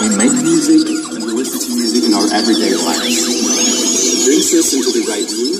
We make music and we listen to music in our everyday lives. It brings us into the right mood